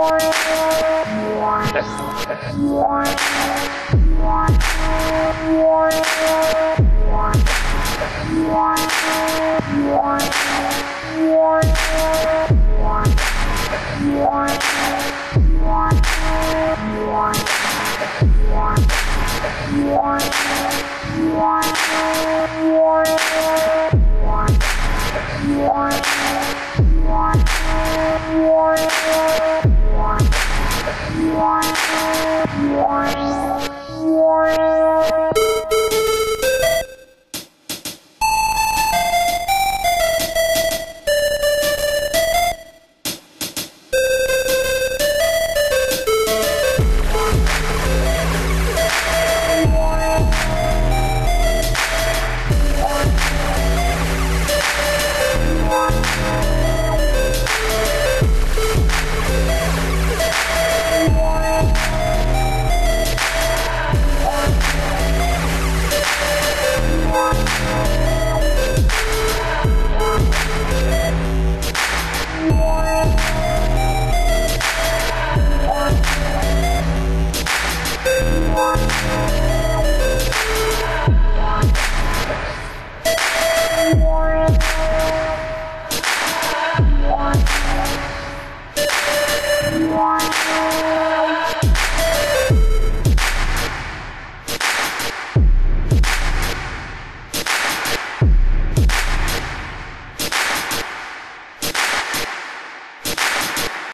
One. Thank you.